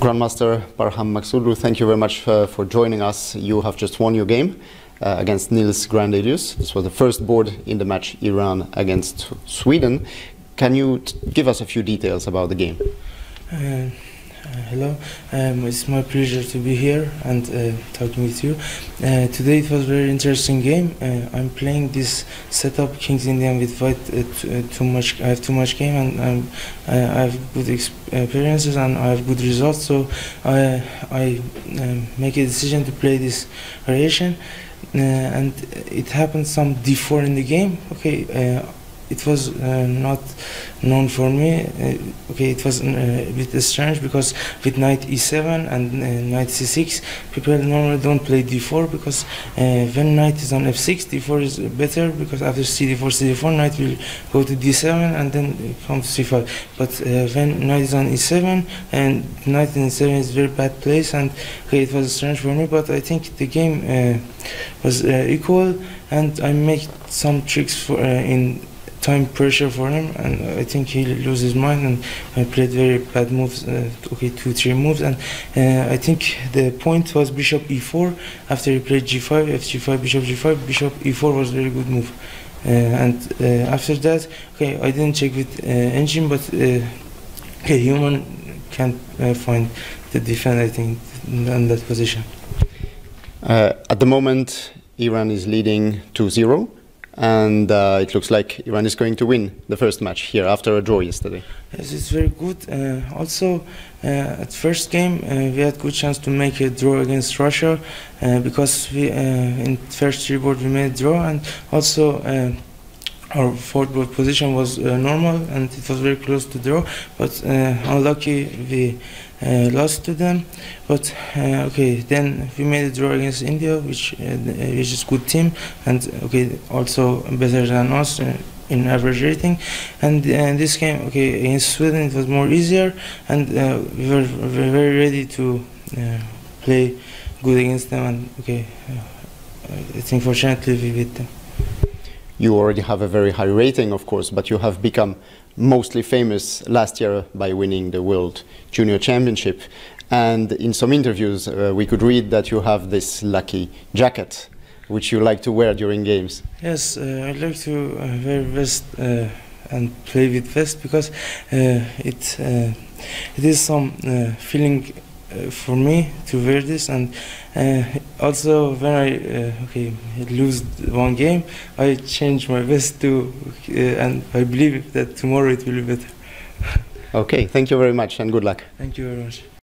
Grandmaster Parham Maghsoodloo, thank you very much uh, for joining us. You have just won your game uh, against Nils Grandelius. This was the first board in the match Iran against Sweden. Can you give us a few details about the game? Uh, uh, hello, um, it's my pleasure to be here and uh, talking with you. Uh, today it was a very interesting game. Uh, I'm playing this setup Kings Indian with white uh, too, much. I have too much game and I'm, I have good experiences and I have good results. So I I um, make a decision to play this variation, and it happened some d4 in the game. Okay it was uh, not known for me. Uh, okay, it was uh, a bit strange because with knight e7 and uh, knight c6, people normally don't play d4 because uh, when knight is on f6, d4 is better because after c4, c4, knight will go to d7 and then come to c5. But when knight is on e7 and knight in e7 is very bad place and okay, it was strange for me. But I think the game was equal and I made some tricks for in time pressure for him, and I think he lose his mind and I played very bad moves. Uh, okay, two three moves, and uh, I think the point was bishop e4. After he played g5, fg5, bishop g5, bishop e4 was a very good move. Uh, and uh, after that, okay, I didn't check with uh, engine, but uh, okay, human can't find the defense. I think in that position. at the moment, Iran is leading 2-0 and uh, it looks like Iran is going to win the first match here after a draw yesterday. Yes, it's very good. Uh, also, uh, at first game uh, we had good chance to make a draw against Russia uh, because we uh, in first three board we made a draw and also our fourth board position was uh, normal and it was very close to draw but uh, unlucky we uh, lost to them. But uh, okay then we made a draw against India which uh, which is a good team and okay also better than us uh, in average rating. And this game okay against Sweden it was more easier and we were very ready to play good against them and okay I think fortunately we beat them you already have a very high rating, of course, but you have become mostly famous last year by winning the World Junior Championship. And in some interviews, uh, we could read that you have this lucky jacket, which you like to wear during games. Yes, uh, I like to uh, wear vest uh, and play with vest because uh, it uh, it is some feeling for me to wear this and also when I uh, okay lose one game I change my vest to and I believe that tomorrow it will be better. Okay thank you very much and good luck. Thank you very much